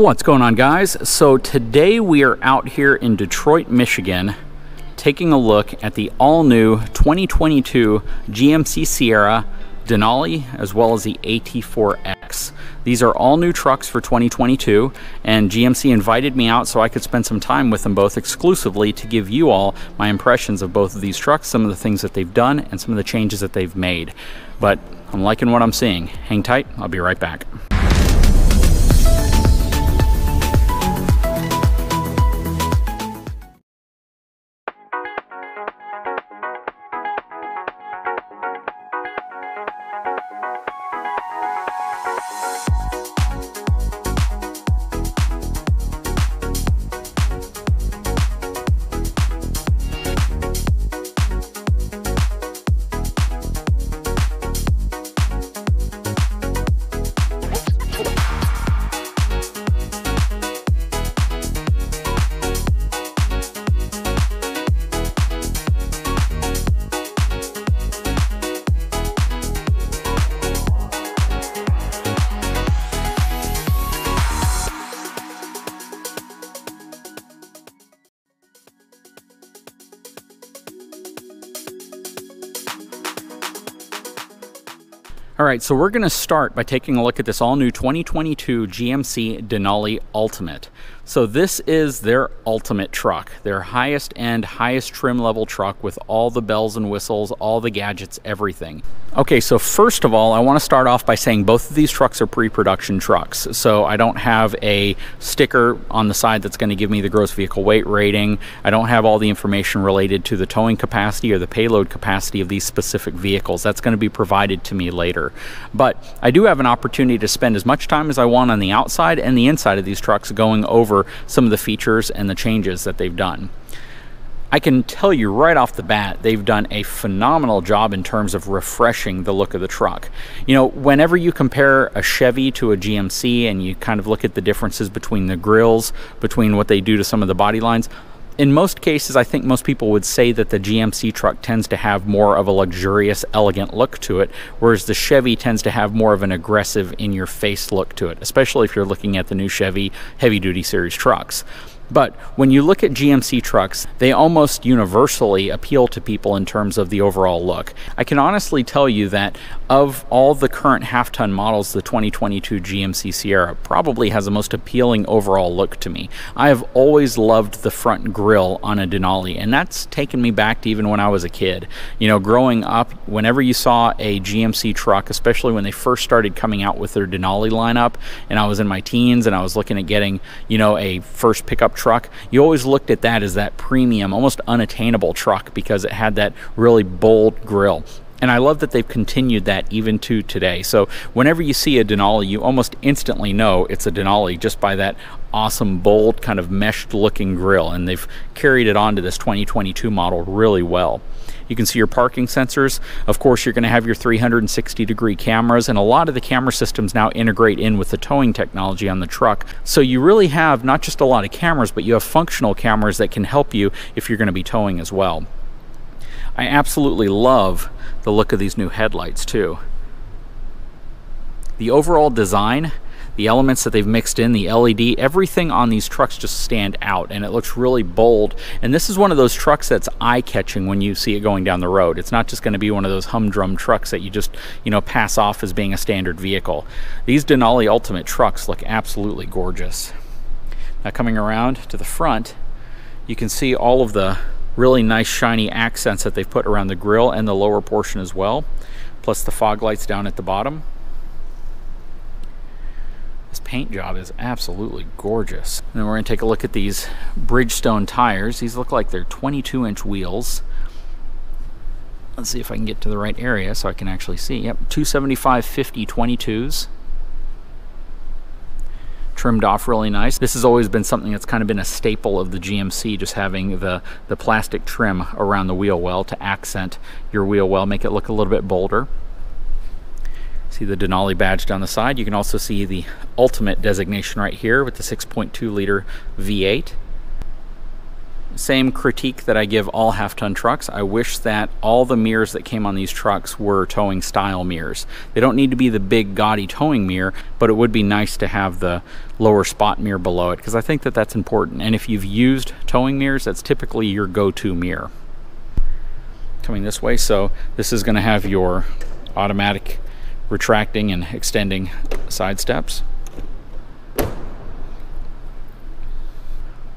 What's going on guys? So today we are out here in Detroit, Michigan taking a look at the all-new 2022 GMC Sierra Denali as well as the AT4X. These are all new trucks for 2022 and GMC invited me out so I could spend some time with them both exclusively to give you all my impressions of both of these trucks, some of the things that they've done and some of the changes that they've made. But I'm liking what I'm seeing. Hang tight, I'll be right back. All right, so we're going to start by taking a look at this all new 2022 GMC Denali Ultimate. So this is their ultimate truck, their highest end, highest trim level truck with all the bells and whistles, all the gadgets, everything. Okay, so first of all, I want to start off by saying both of these trucks are pre-production trucks. So I don't have a sticker on the side that's going to give me the gross vehicle weight rating. I don't have all the information related to the towing capacity or the payload capacity of these specific vehicles. That's going to be provided to me later. But I do have an opportunity to spend as much time as I want on the outside and the inside of these trucks going over some of the features and the changes that they've done. I can tell you right off the bat, they've done a phenomenal job in terms of refreshing the look of the truck. You know, whenever you compare a Chevy to a GMC and you kind of look at the differences between the grills, between what they do to some of the body lines, in most cases, I think most people would say that the GMC truck tends to have more of a luxurious, elegant look to it, whereas the Chevy tends to have more of an aggressive, in your face look to it, especially if you're looking at the new Chevy heavy duty series trucks. But when you look at GMC trucks, they almost universally appeal to people in terms of the overall look. I can honestly tell you that of all the current half ton models, the 2022 GMC Sierra probably has the most appealing overall look to me. I have always loved the front grille on a Denali, and that's taken me back to even when I was a kid. You know, growing up, whenever you saw a GMC truck, especially when they first started coming out with their Denali lineup, and I was in my teens and I was looking at getting, you know, a first pickup truck, you always looked at that as that premium, almost unattainable truck because it had that really bold grill. And I love that they've continued that even to today. So whenever you see a Denali, you almost instantly know it's a Denali just by that awesome, bold, kind of meshed looking grill. And they've carried it on to this 2022 model really well. You can see your parking sensors. Of course, you're going to have your 360 degree cameras, and a lot of the camera systems now integrate in with the towing technology on the truck. So you really have not just a lot of cameras, but you have functional cameras that can help you if you're going to be towing as well. I absolutely love the look of these new headlights too. The overall design the elements that they've mixed in, the LED, everything on these trucks just stand out and it looks really bold. And this is one of those trucks that's eye-catching when you see it going down the road. It's not just going to be one of those humdrum trucks that you just, you know, pass off as being a standard vehicle. These Denali Ultimate trucks look absolutely gorgeous. Now coming around to the front, you can see all of the really nice shiny accents that they've put around the grill and the lower portion as well, plus the fog lights down at the bottom. Paint job is absolutely gorgeous. And then we're going to take a look at these Bridgestone tires. These look like they're 22 inch wheels. Let's see if I can get to the right area so I can actually see. Yep, 275 50 22s. Trimmed off really nice. This has always been something that's kind of been a staple of the GMC, just having the, the plastic trim around the wheel well to accent your wheel well, make it look a little bit bolder. See the Denali badge down the side. You can also see the Ultimate designation right here with the 6.2 liter V8. same critique that I give all half ton trucks. I wish that all the mirrors that came on these trucks were towing style mirrors. They don't need to be the big gaudy towing mirror, but it would be nice to have the lower spot mirror below it because I think that that's important. And if you've used towing mirrors, that's typically your go-to mirror. Coming this way, so this is going to have your automatic retracting and extending side steps.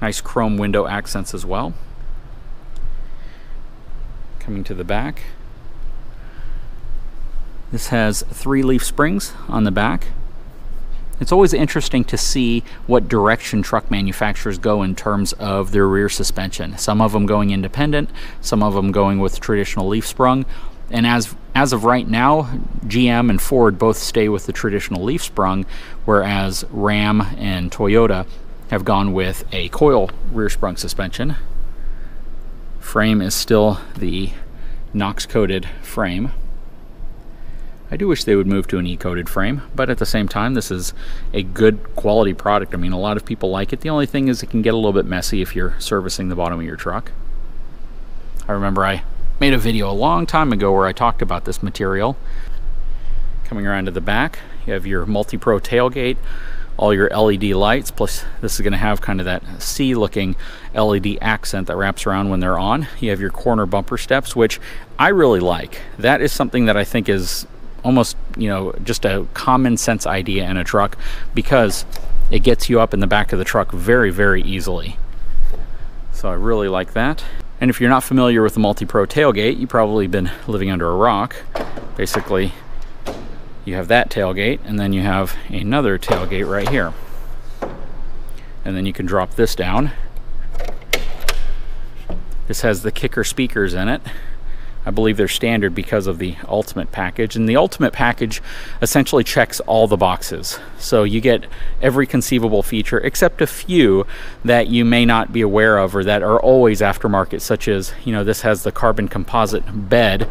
Nice chrome window accents as well. Coming to the back. This has three leaf springs on the back. It's always interesting to see what direction truck manufacturers go in terms of their rear suspension. Some of them going independent, some of them going with traditional leaf sprung. And as as of right now, GM and Ford both stay with the traditional leaf sprung, whereas Ram and Toyota have gone with a coil rear sprung suspension. Frame is still the Knox coated frame. I do wish they would move to an E-coated frame, but at the same time, this is a good quality product. I mean, a lot of people like it. The only thing is it can get a little bit messy if you're servicing the bottom of your truck. I remember I made a video a long time ago where I talked about this material. Coming around to the back, you have your multi-pro tailgate, all your LED lights, plus this is going to have kind of that C looking LED accent that wraps around when they're on. You have your corner bumper steps, which I really like. That is something that I think is almost, you know, just a common sense idea in a truck because it gets you up in the back of the truck very, very easily. So I really like that. And if you're not familiar with the multi-pro tailgate, you've probably been living under a rock. Basically, you have that tailgate and then you have another tailgate right here. And then you can drop this down. This has the kicker speakers in it I believe they're standard because of the ultimate package and the ultimate package essentially checks all the boxes so you get every conceivable feature except a few that you may not be aware of or that are always aftermarket such as you know this has the carbon composite bed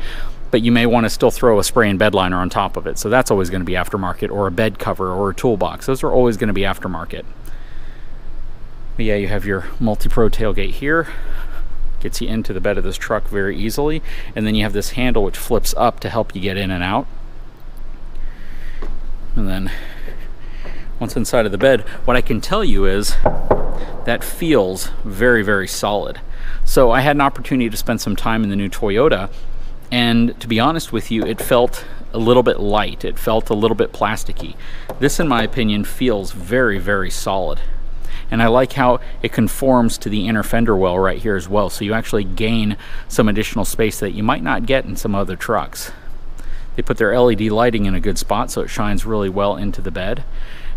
but you may want to still throw a spray and bed liner on top of it. So that's always going to be aftermarket, or a bed cover, or a toolbox. Those are always going to be aftermarket. But yeah, you have your multi-pro tailgate here. Gets you into the bed of this truck very easily. And then you have this handle which flips up to help you get in and out. And then once inside of the bed, what I can tell you is that feels very, very solid. So I had an opportunity to spend some time in the new Toyota and to be honest with you, it felt a little bit light. It felt a little bit plasticky. This, in my opinion, feels very, very solid. And I like how it conforms to the inner fender well right here as well. So you actually gain some additional space that you might not get in some other trucks. They put their LED lighting in a good spot so it shines really well into the bed.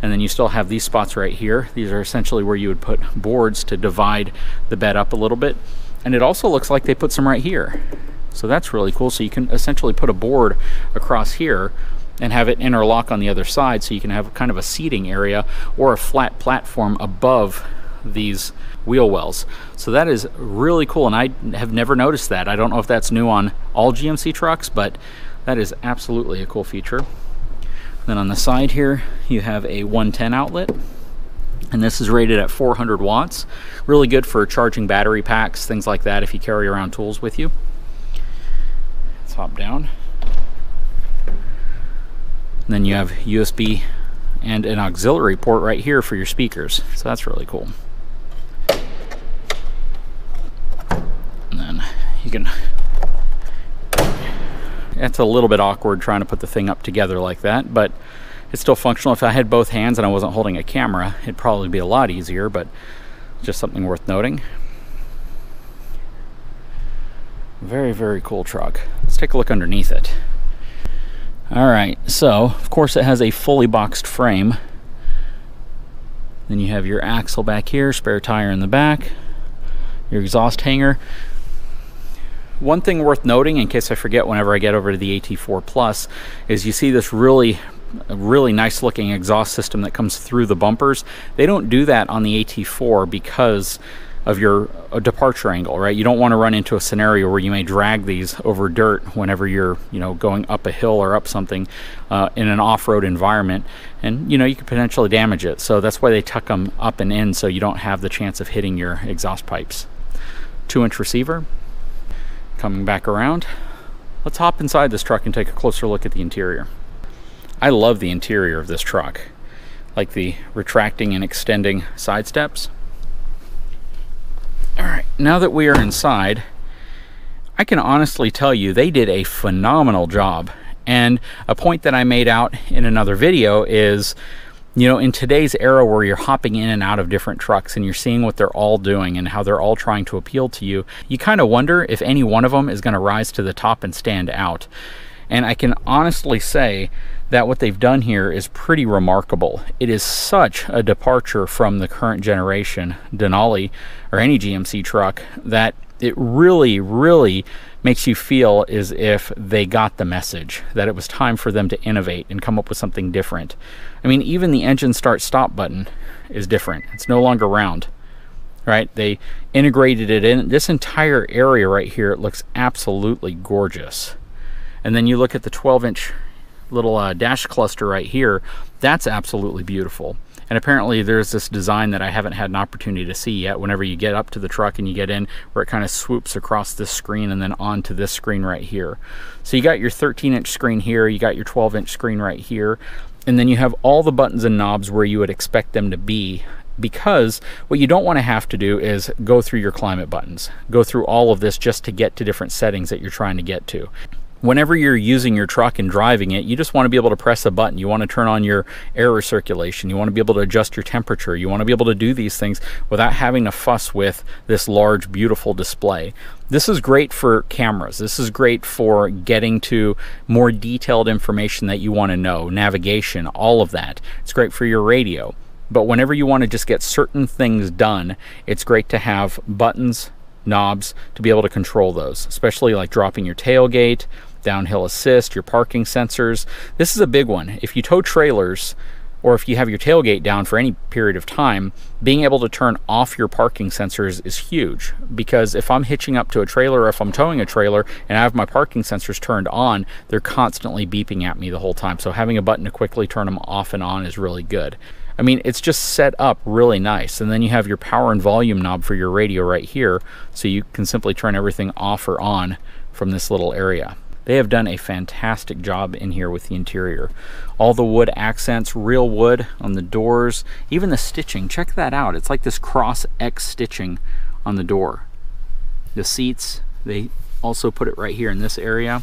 And then you still have these spots right here. These are essentially where you would put boards to divide the bed up a little bit. And it also looks like they put some right here. So that's really cool. So you can essentially put a board across here and have it interlock on the other side so you can have kind of a seating area or a flat platform above these wheel wells. So that is really cool and I have never noticed that. I don't know if that's new on all GMC trucks, but that is absolutely a cool feature. Then on the side here, you have a 110 outlet and this is rated at 400 watts. Really good for charging battery packs, things like that if you carry around tools with you Let's hop down. And then you have USB and an auxiliary port right here for your speakers. So that's really cool. And then you can it's a little bit awkward trying to put the thing up together like that, but it's still functional. If I had both hands and I wasn't holding a camera, it'd probably be a lot easier, but just something worth noting. Very, very cool truck. Let's take a look underneath it. All right, so of course it has a fully boxed frame. Then you have your axle back here, spare tire in the back, your exhaust hanger. One thing worth noting, in case I forget whenever I get over to the AT4 Plus, is you see this really really nice looking exhaust system that comes through the bumpers. They don't do that on the AT4 because of your uh, departure angle, right? You don't want to run into a scenario where you may drag these over dirt whenever you're, you know, going up a hill or up something uh, in an off-road environment, and you know you could potentially damage it. So that's why they tuck them up and in, so you don't have the chance of hitting your exhaust pipes. two inch receiver. Coming back around, let's hop inside this truck and take a closer look at the interior. I love the interior of this truck, like the retracting and extending side steps. All right, now that we are inside, I can honestly tell you they did a phenomenal job. And a point that I made out in another video is you know, in today's era where you're hopping in and out of different trucks and you're seeing what they're all doing and how they're all trying to appeal to you, you kind of wonder if any one of them is going to rise to the top and stand out. And I can honestly say that what they've done here is pretty remarkable. It is such a departure from the current generation Denali or any GMC truck that it really, really makes you feel as if they got the message that it was time for them to innovate and come up with something different. I mean, even the engine start stop button is different. It's no longer round, right? They integrated it in. This entire area right here, it looks absolutely gorgeous. And then you look at the 12 inch little uh, dash cluster right here, that's absolutely beautiful. And apparently there's this design that I haven't had an opportunity to see yet whenever you get up to the truck and you get in where it kind of swoops across this screen and then onto this screen right here. So you got your 13 inch screen here, you got your 12 inch screen right here, and then you have all the buttons and knobs where you would expect them to be because what you don't want to have to do is go through your climate buttons, go through all of this just to get to different settings that you're trying to get to whenever you're using your truck and driving it, you just want to be able to press a button. You want to turn on your air recirculation. You want to be able to adjust your temperature. You want to be able to do these things without having to fuss with this large, beautiful display. This is great for cameras. This is great for getting to more detailed information that you want to know, navigation, all of that. It's great for your radio. But whenever you want to just get certain things done, it's great to have buttons, knobs to be able to control those, especially like dropping your tailgate, downhill assist, your parking sensors. This is a big one. If you tow trailers, or if you have your tailgate down for any period of time, being able to turn off your parking sensors is huge. Because if I'm hitching up to a trailer or if I'm towing a trailer and I have my parking sensors turned on, they're constantly beeping at me the whole time. So having a button to quickly turn them off and on is really good. I mean, it's just set up really nice. And then you have your power and volume knob for your radio right here. So you can simply turn everything off or on from this little area. They have done a fantastic job in here with the interior. All the wood accents, real wood on the doors, even the stitching. Check that out. It's like this cross X stitching on the door. The seats, they also put it right here in this area.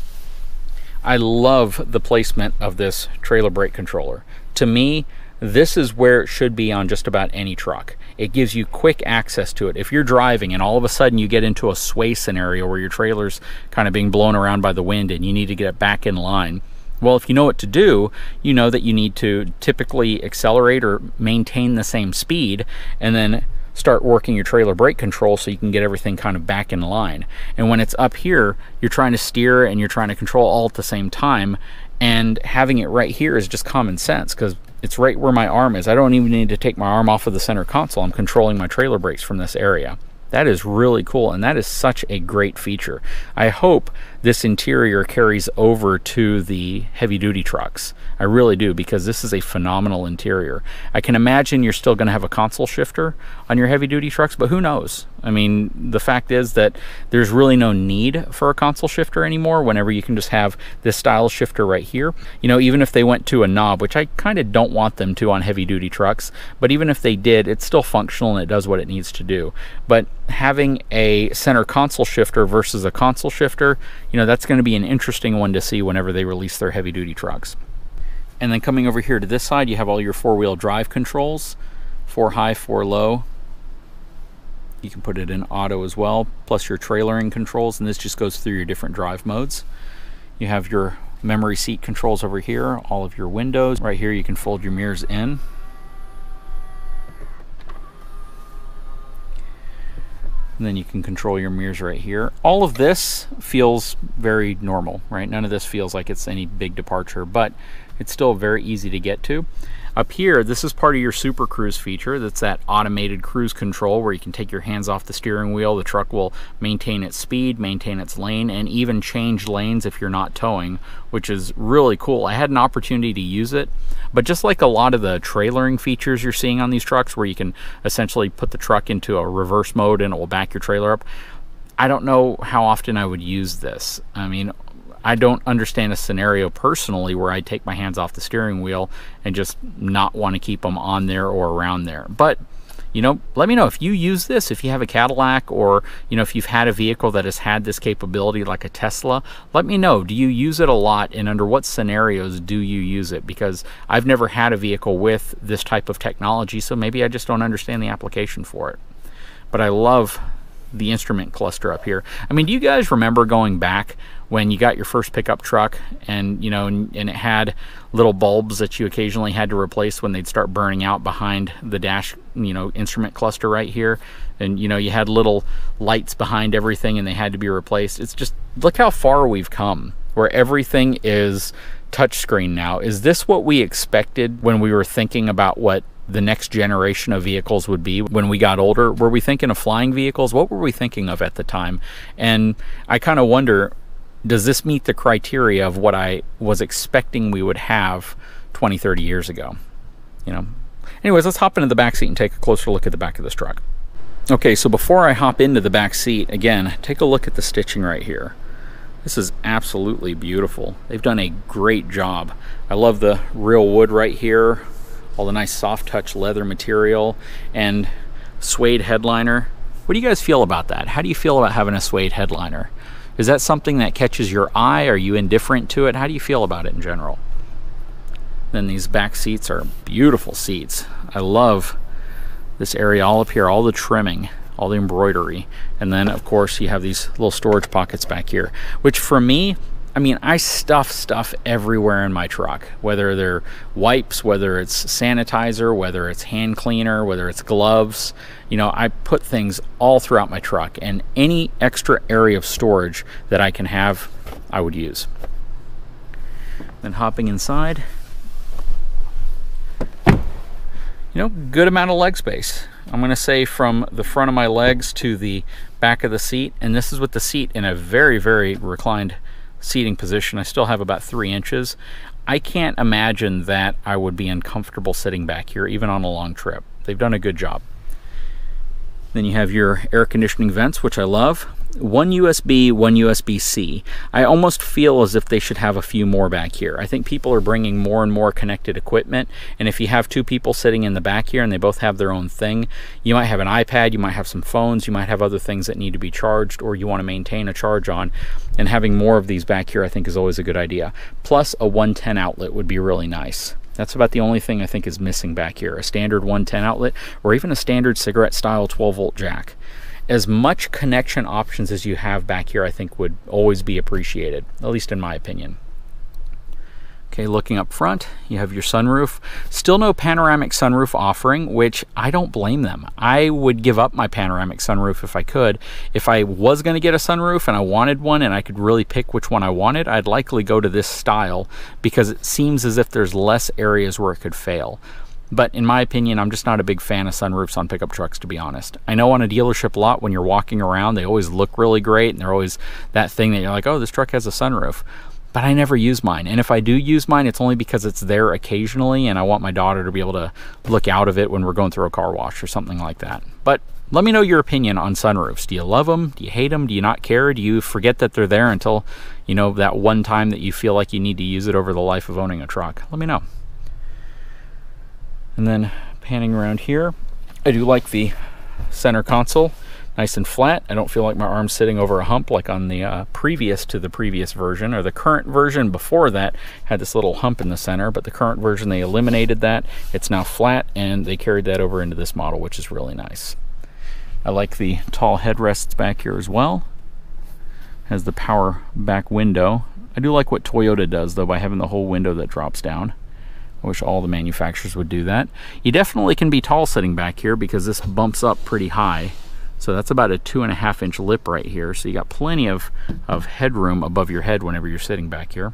I love the placement of this trailer brake controller. To me, this is where it should be on just about any truck. It gives you quick access to it. If you're driving and all of a sudden you get into a sway scenario where your trailer's kind of being blown around by the wind and you need to get it back in line, well, if you know what to do, you know that you need to typically accelerate or maintain the same speed and then start working your trailer brake control so you can get everything kind of back in line. And when it's up here, you're trying to steer and you're trying to control all at the same time. And having it right here is just common sense because it's right where my arm is. I don't even need to take my arm off of the center console. I'm controlling my trailer brakes from this area. That is really cool, and that is such a great feature. I hope this interior carries over to the heavy duty trucks. I really do because this is a phenomenal interior. I can imagine you're still going to have a console shifter on your heavy duty trucks, but who knows? I mean, the fact is that there's really no need for a console shifter anymore whenever you can just have this style shifter right here. You know, even if they went to a knob, which I kind of don't want them to on heavy duty trucks, but even if they did, it's still functional and it does what it needs to do. But having a center console shifter versus a console shifter, you know, that's going to be an interesting one to see whenever they release their heavy duty trucks. And then coming over here to this side, you have all your four wheel drive controls, four high, four low. You can put it in auto as well, plus your trailering controls, and this just goes through your different drive modes. You have your memory seat controls over here, all of your windows. Right here you can fold your mirrors in and then you can control your mirrors right here. All of this feels very normal, right? None of this feels like it's any big departure, but it's still very easy to get to. Up here, this is part of your Super Cruise feature. That's that automated cruise control where you can take your hands off the steering wheel. The truck will maintain its speed, maintain its lane, and even change lanes if you're not towing, which is really cool. I had an opportunity to use it, but just like a lot of the trailering features you're seeing on these trucks where you can essentially put the truck into a reverse mode and it will back your trailer up, I don't know how often I would use this. I mean, I don't understand a scenario personally where I take my hands off the steering wheel and just not want to keep them on there or around there. But you know, let me know if you use this, if you have a Cadillac or, you know, if you've had a vehicle that has had this capability like a Tesla, let me know. Do you use it a lot and under what scenarios do you use it? Because I've never had a vehicle with this type of technology, so maybe I just don't understand the application for it. But I love the instrument cluster up here. I mean, do you guys remember going back when you got your first pickup truck and you know and, and, it had little bulbs that you occasionally had to replace when they'd start burning out behind the dash you know instrument cluster right here. And you know you had little lights behind everything and they had to be replaced. It's just look how far we've come where everything is touchscreen now. Is this what we expected when we were thinking about what the next generation of vehicles would be when we got older? Were we thinking of flying vehicles? What were we thinking of at the time? And i kind of wonder does this meet the criteria of what I was expecting we would have 20, 30 years ago? You know. Anyways, let's hop into the back seat and take a closer look at the back of this truck. Okay, so before I hop into the back seat, again, take a look at the stitching right here. This is absolutely beautiful. They've done a great job. I love the real wood right here, all the nice soft touch leather material, and suede headliner. What do you guys feel about that? How do you feel about having a suede headliner? Is that something that catches your eye? Are you indifferent to it? How do you feel about it in general? Then these back seats are beautiful seats. I love this area all up here, all the trimming, all the embroidery. And then, of course, you have these little storage pockets back here, which for me, I mean, I stuff stuff everywhere in my truck, whether they're wipes, whether it's sanitizer, whether it's hand cleaner, whether it's gloves. You know, I put things all throughout my truck, and any extra area of storage that I can have, I would use. Then hopping inside, you know, good amount of leg space. I'm going to say from the front of my legs to the back of the seat, and this is with the seat in a very, very reclined seating position. I still have about three inches. I can't imagine that I would be uncomfortable sitting back here, even on a long trip. They've done a good job. Then you have your air conditioning vents, which I love. One USB, one USB-C. I almost feel as if they should have a few more back here. I think people are bringing more and more connected equipment, and if you have two people sitting in the back here and they both have their own thing, you might have an iPad, you might have some phones, you might have other things that need to be charged or you want to maintain a charge on, and having more of these back here I think is always a good idea. Plus a 110 outlet would be really nice. That's about the only thing I think is missing back here. A standard 110 outlet or even a standard cigarette style 12 volt jack. As much connection options as you have back here I think would always be appreciated, at least in my opinion. Okay, looking up front, you have your sunroof. Still no panoramic sunroof offering, which I don't blame them. I would give up my panoramic sunroof if I could. If I was going to get a sunroof and I wanted one and I could really pick which one I wanted, I'd likely go to this style because it seems as if there's less areas where it could fail. But in my opinion, I'm just not a big fan of sunroofs on pickup trucks, to be honest. I know on a dealership lot, when you're walking around, they always look really great and they're always that thing that you're like, oh, this truck has a sunroof but I never use mine. And if I do use mine, it's only because it's there occasionally and I want my daughter to be able to look out of it when we're going through a car wash or something like that. But let me know your opinion on sunroofs. Do you love them? Do you hate them? Do you not care? Do you forget that they're there until, you know, that one time that you feel like you need to use it over the life of owning a truck? Let me know. And then panning around here, I do like the center console nice and flat. I don't feel like my arm's sitting over a hump like on the uh, previous to the previous version or the current version before that had this little hump in the center but the current version they eliminated that. It's now flat and they carried that over into this model which is really nice. I like the tall headrests back here as well. Has the power back window. I do like what Toyota does though by having the whole window that drops down. I wish all the manufacturers would do that. You definitely can be tall sitting back here because this bumps up pretty high so that's about a two and a half inch lip right here. So you got plenty of, of headroom above your head whenever you're sitting back here.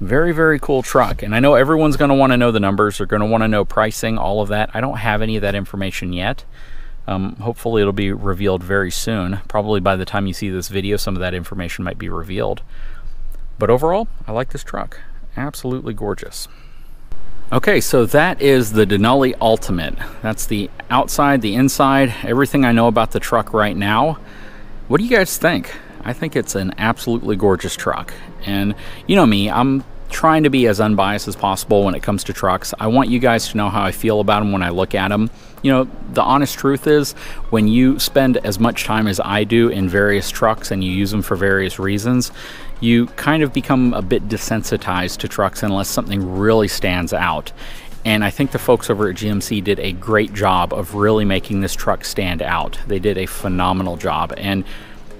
Very, very cool truck. And I know everyone's going to want to know the numbers. They're going to want to know pricing, all of that. I don't have any of that information yet. Um, hopefully it'll be revealed very soon. Probably by the time you see this video, some of that information might be revealed. But overall, I like this truck. Absolutely gorgeous. Okay, so that is the Denali Ultimate. That's the outside, the inside, everything I know about the truck right now. What do you guys think? I think it's an absolutely gorgeous truck. And you know me, I'm trying to be as unbiased as possible when it comes to trucks. I want you guys to know how I feel about them when I look at them. You know, the honest truth is when you spend as much time as I do in various trucks and you use them for various reasons, you kind of become a bit desensitized to trucks unless something really stands out. And I think the folks over at GMC did a great job of really making this truck stand out. They did a phenomenal job. And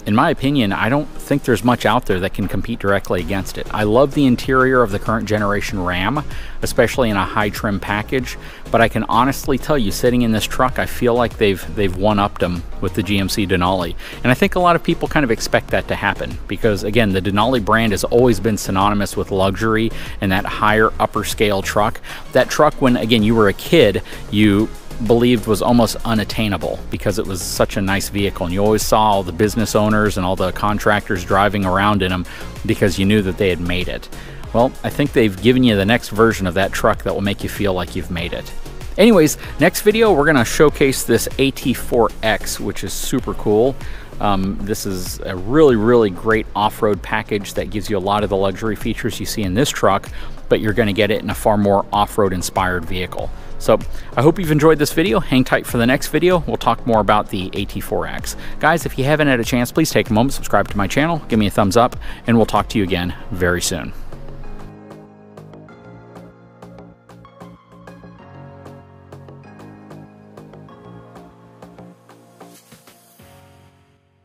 in my opinion, I don't think there's much out there that can compete directly against it. I love the interior of the current generation Ram, especially in a high trim package, but I can honestly tell you, sitting in this truck, I feel like they've they've one-upped them with the GMC Denali. And I think a lot of people kind of expect that to happen because again, the Denali brand has always been synonymous with luxury and that higher upper scale truck. That truck when again you were a kid, you believed was almost unattainable because it was such a nice vehicle. And you always saw all the business owners and all the contractors driving around in them because you knew that they had made it. Well, I think they've given you the next version of that truck that will make you feel like you've made it. Anyways, next video, we're to showcase this AT4X, which is super cool. Um, this is a really, really great off-road package that gives you a lot of the luxury features you see in this truck, but you're to get it in a far more off-road inspired vehicle. So I hope you've enjoyed this video. Hang tight for the next video. We'll talk more about the AT4X. Guys, if you haven't had a chance, please take a moment, subscribe to my channel, give me a thumbs up, and we'll talk to you again very soon.